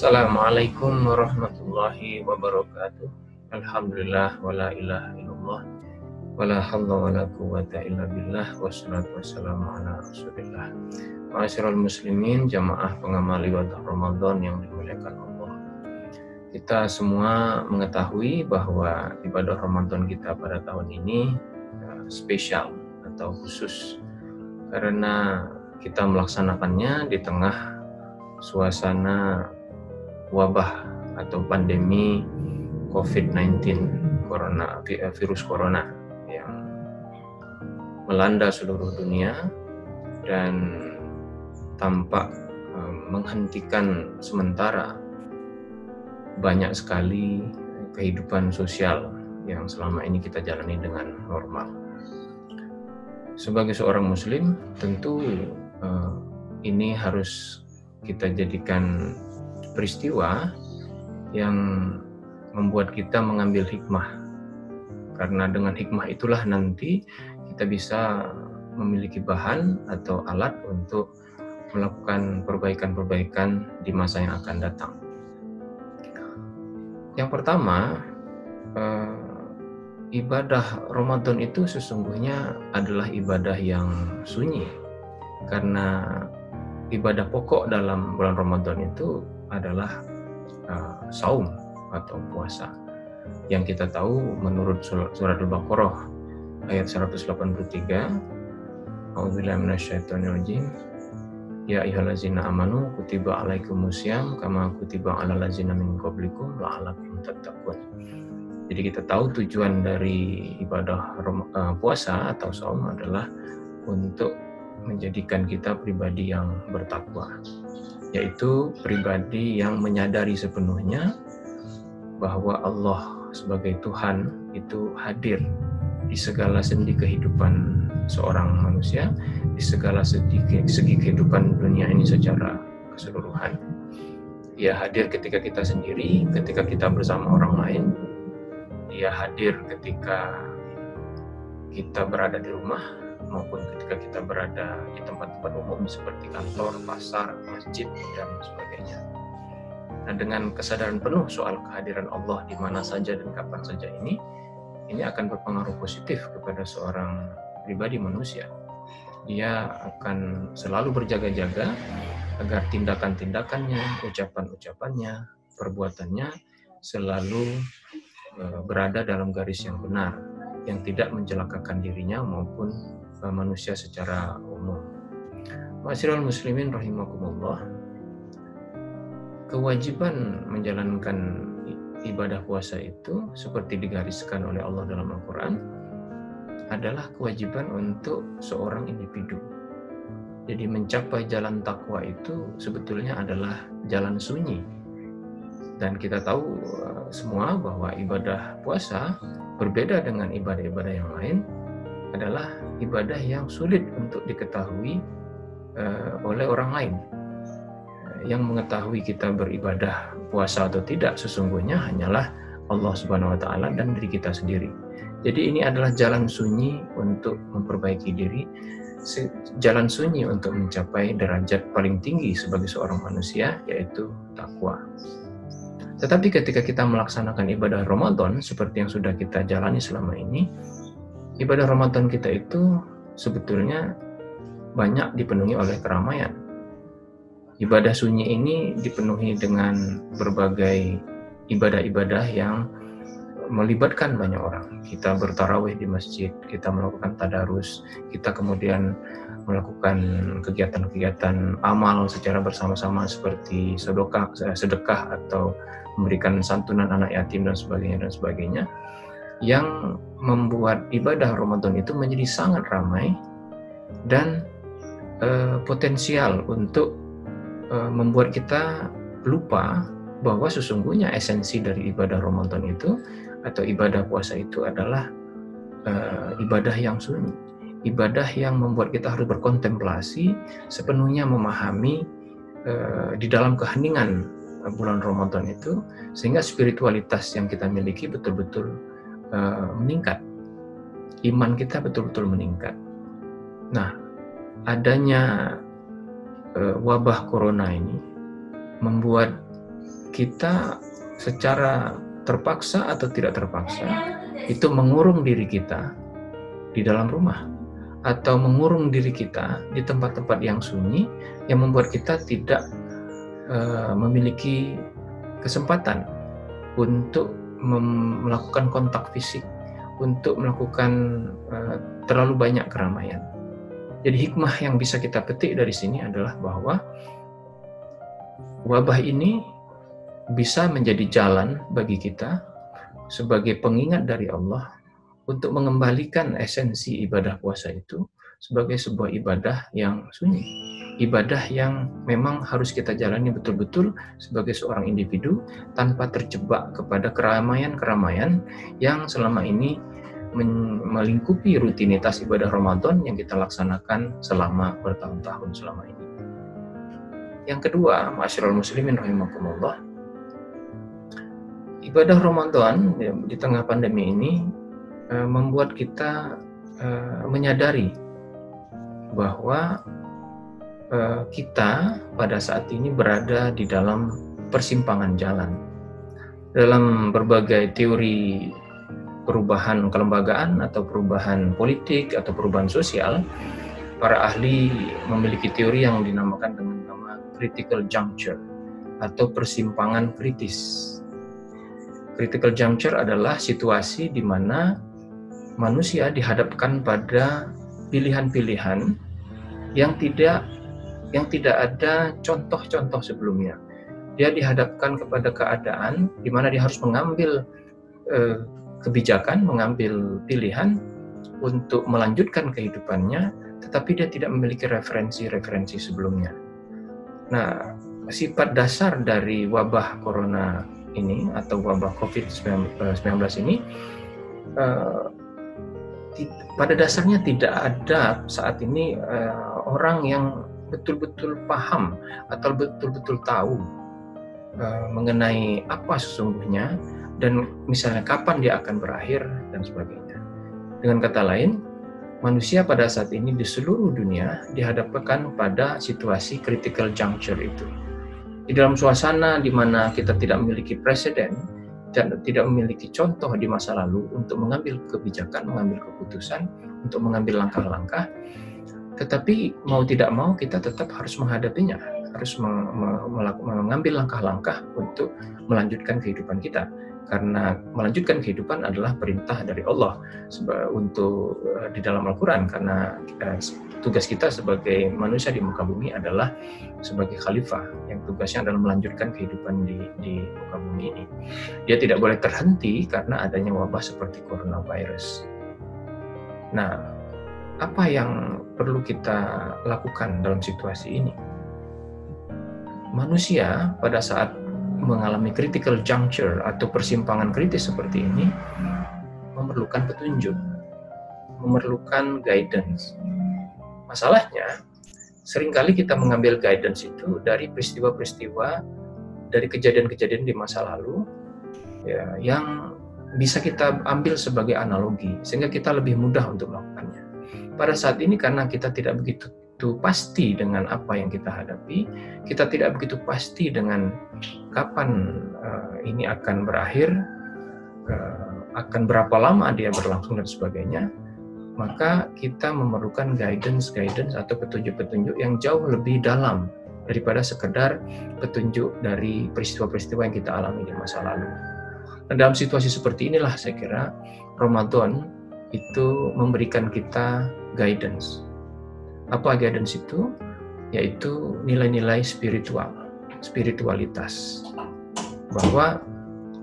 Assalamualaikum warahmatullahi wabarakatuh. Alhamdulillah wala ilaha illallah wala hawla wala quwata illa billah wassalatu wassalamu ala rasulillah. Ma'asyiral muslimin, jamaah pengamal ibadah Ramadan yang dimuliakan Allah. Kita semua mengetahui bahwa ibadah Ramadan kita pada tahun ini uh, spesial atau khusus karena kita melaksanakannya di tengah suasana wabah atau pandemi COVID-19 corona eh, virus corona yang melanda seluruh dunia dan tampak eh, menghentikan sementara banyak sekali kehidupan sosial yang selama ini kita jalani dengan normal. Sebagai seorang muslim, tentu uh, ini harus kita jadikan peristiwa yang membuat kita mengambil hikmah. Karena dengan hikmah itulah nanti kita bisa memiliki bahan atau alat untuk melakukan perbaikan-perbaikan di masa yang akan datang. Yang pertama, eh, ibadah Ramadan itu sesungguhnya adalah ibadah yang sunyi karena ibadah pokok dalam bulan Ramadan itu adalah uh, saum atau puasa. Yang kita tahu menurut surat, Al-Baqarah ayat 183 A'udzubillahi minasyaitonirrajim Ya ayyuhallazina amanu kutiba alaikumusiyam kama kutiba alal ladzina min qablikum la'allakum tattaqun. Jadi kita tahu tujuan dari ibadah uh, puasa atau saum adalah untuk menjadikan kita pribadi yang bertakwa yaitu pribadi yang menyadari sepenuhnya bahwa Allah sebagai Tuhan itu hadir di segala sendi kehidupan seorang manusia, di segala segi, kehidupan dunia ini secara keseluruhan. Dia hadir ketika kita sendiri, ketika kita bersama orang lain. Dia hadir ketika kita berada di rumah, maupun ketika kita berada di tempat-tempat umum seperti kantor, pasar, masjid, dan sebagainya. Nah, dengan kesadaran penuh soal kehadiran Allah di mana saja dan kapan saja ini, ini akan berpengaruh positif kepada seorang pribadi manusia. Dia akan selalu berjaga-jaga agar tindakan-tindakannya, ucapan-ucapannya, perbuatannya selalu eh, berada dalam garis yang benar, yang tidak mencelakakan dirinya maupun manusia secara umum. Masyiral muslimin rahimakumullah. Kewajiban menjalankan ibadah puasa itu seperti digariskan oleh Allah dalam Al-Qur'an adalah kewajiban untuk seorang individu. Jadi mencapai jalan takwa itu sebetulnya adalah jalan sunyi. Dan kita tahu eh, semua bahwa ibadah puasa berbeda dengan ibadah-ibadah yang lain adalah ibadah yang sulit untuk diketahui uh, oleh orang lain. Yang mengetahui kita beribadah puasa atau tidak sesungguhnya hanyalah Allah Subhanahu wa taala dan diri kita sendiri. Jadi ini adalah jalan sunyi untuk memperbaiki diri, jalan sunyi untuk mencapai derajat paling tinggi sebagai seorang manusia yaitu takwa. Tetapi ketika kita melaksanakan ibadah Ramadan seperti yang sudah kita jalani selama ini, ibadah Ramadan kita itu sebetulnya banyak dipenuhi oleh keramaian. Ibadah sunyi ini dipenuhi dengan berbagai ibadah-ibadah yang melibatkan banyak orang. Kita bertarawih di masjid, kita melakukan tadarus, kita kemudian melakukan kegiatan-kegiatan amal secara bersama-sama seperti sedekah, sedekah atau memberikan santunan anak yatim dan sebagainya dan sebagainya yang membuat ibadah Ramadan itu menjadi sangat ramai dan e, potensial untuk e, membuat kita lupa bahwa sesungguhnya esensi dari ibadah Ramadan itu atau ibadah puasa itu adalah e, ibadah yang sunyi, ibadah yang membuat kita harus berkontemplasi sepenuhnya memahami e, di dalam keheningan bulan Ramadan itu sehingga spiritualitas yang kita miliki betul-betul uh, meningkat. Iman kita betul-betul meningkat. Nah, adanya uh, wabah corona ini membuat kita secara terpaksa atau tidak terpaksa itu mengurung diri kita di dalam rumah atau mengurung diri kita di tempat-tempat yang sunyi yang membuat kita tidak uh, memiliki kesempatan untuk melakukan kontak fisik untuk melakukan uh, terlalu banyak keramaian. Jadi hikmah yang bisa kita petik dari sini adalah bahwa wabah ini bisa menjadi jalan bagi kita sebagai pengingat dari Allah untuk mengembalikan esensi ibadah puasa itu sebagai sebuah ibadah yang sunyi. Ibadah yang memang harus kita jalani betul-betul sebagai seorang individu tanpa terjebak kepada keramaian-keramaian yang selama ini melingkupi rutinitas ibadah Ramadan yang kita laksanakan selama bertahun-tahun selama ini. Yang kedua, masyarakat muslimin rahimakumullah, ibadah Ramadan di tengah pandemi ini uh, membuat kita uh, menyadari bahwa uh, kita pada saat ini berada di dalam persimpangan jalan. Dalam berbagai teori perubahan kelembagaan atau perubahan politik atau perubahan sosial, para ahli memiliki teori yang dinamakan dengan nama critical juncture atau persimpangan kritis. Critical juncture adalah situasi di mana manusia dihadapkan pada pilihan-pilihan yang tidak yang tidak ada contoh-contoh sebelumnya. Dia dihadapkan kepada keadaan di mana dia harus mengambil eh, kebijakan, mengambil pilihan untuk melanjutkan kehidupannya, tetapi dia tidak memiliki referensi-referensi sebelumnya. Nah, sifat dasar dari wabah corona ini atau wabah COVID-19 ini uh, pada dasarnya tidak ada saat ini uh, orang yang betul-betul paham atau betul-betul tahu uh, mengenai apa sesungguhnya dan misalnya kapan dia akan berakhir dan sebagainya. Dengan kata lain, manusia pada saat ini di seluruh dunia dihadapkan pada situasi critical juncture itu. Di dalam suasana di mana kita tidak memiliki presiden dan tidak memiliki contoh di masa lalu untuk mengambil kebijakan, mengambil keputusan, untuk mengambil langkah-langkah, tetapi mau tidak mau kita tetap harus menghadapinya, harus mengambil langkah-langkah untuk melanjutkan kehidupan kita karena melanjutkan kehidupan adalah perintah dari Allah untuk uh, di dalam Al-Quran karena uh, tugas kita sebagai manusia di muka bumi adalah sebagai khalifah yang tugasnya adalah melanjutkan kehidupan di, di muka bumi ini. Dia tidak boleh terhenti karena adanya wabah seperti coronavirus. Nah, apa yang perlu kita lakukan dalam situasi ini? Manusia pada saat mengalami critical juncture atau persimpangan kritis seperti ini memerlukan petunjuk, memerlukan guidance. Masalahnya, sering kali kita mengambil guidance itu dari peristiwa-peristiwa, dari kejadian-kejadian di masa lalu, ya, yang bisa kita ambil sebagai analogi, sehingga kita lebih mudah untuk melakukannya. Pada saat ini karena kita tidak begitu pasti dengan apa yang kita hadapi, kita tidak begitu pasti dengan kapan uh, ini akan berakhir, uh, akan berapa lama dia berlangsung dan sebagainya, maka kita memerlukan guidance-guidance atau petunjuk-petunjuk yang jauh lebih dalam daripada sekedar petunjuk dari peristiwa-peristiwa yang kita alami di masa lalu. Dan dalam situasi seperti inilah saya kira Ramadan itu memberikan kita guidance, apa guidance itu? Yaitu nilai-nilai spiritual, spiritualitas. Bahwa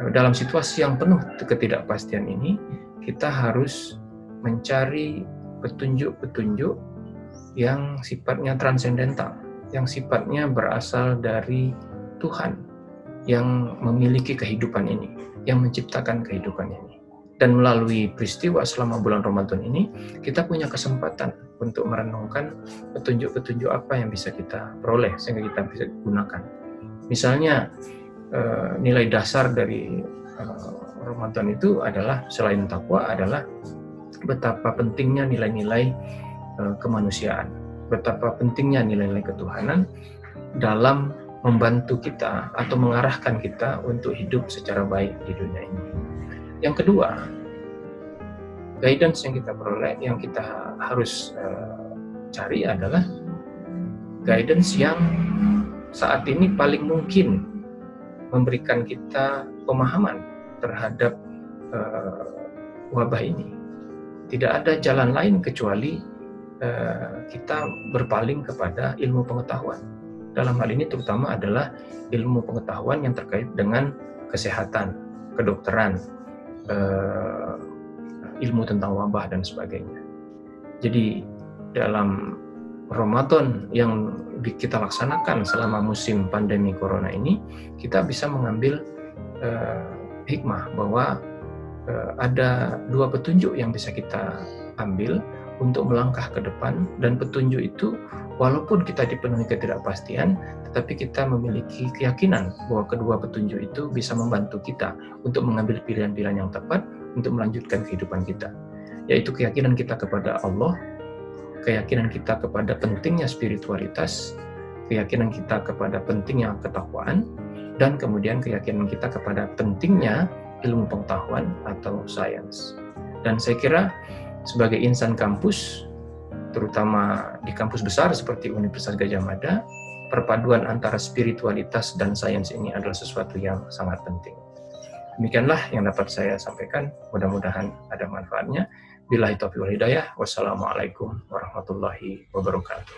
eh, dalam situasi yang penuh ketidakpastian ini, kita harus mencari petunjuk-petunjuk yang sifatnya transendental, yang sifatnya berasal dari Tuhan yang memiliki kehidupan ini, yang menciptakan kehidupan ini. Dan melalui peristiwa selama bulan Ramadan ini, kita punya kesempatan untuk merenungkan petunjuk-petunjuk apa yang bisa kita peroleh sehingga kita bisa gunakan. Misalnya eh, nilai dasar dari eh, Ramadan itu adalah selain takwa adalah betapa pentingnya nilai-nilai eh, kemanusiaan, betapa pentingnya nilai-nilai ketuhanan dalam membantu kita atau mengarahkan kita untuk hidup secara baik di dunia ini. Yang kedua, guidance yang kita peroleh, yang kita harus cari adalah guidance yang saat ini paling mungkin memberikan kita pemahaman terhadap uh, wabah ini. Tidak ada jalan lain kecuali uh, kita berpaling kepada ilmu pengetahuan. Dalam hal ini terutama adalah ilmu pengetahuan yang terkait dengan kesehatan, kedokteran, uh, ilmu tentang wabah dan sebagainya. Jadi dalam Ramadan yang kita laksanakan selama musim pandemi corona ini, kita bisa mengambil uh, hikmah bahwa uh, ada dua petunjuk yang bisa kita ambil untuk melangkah ke depan. Dan petunjuk itu walaupun kita dipenuhi ketidakpastian tetapi kita memiliki keyakinan bahwa kedua petunjuk itu bisa membantu kita untuk mengambil pilihan-pilihan yang tepat untuk melanjutkan kehidupan kita. Yaitu keyakinan kita kepada Allah keyakinan kita kepada pentingnya spiritualitas, keyakinan kita kepada pentingnya ketakwaan, dan kemudian keyakinan kita kepada pentingnya ilmu pengetahuan atau sains. Dan saya kira sebagai insan kampus, terutama di kampus besar seperti Universitas Gajah Mada, perpaduan antara spiritualitas dan sains ini adalah sesuatu yang sangat penting. Demikianlah yang dapat saya sampaikan. Mudah-mudahan ada manfaatnya. Billahi taufiq wal hidayah. Wassalamualaikum warahmatullahi wabarakatuh.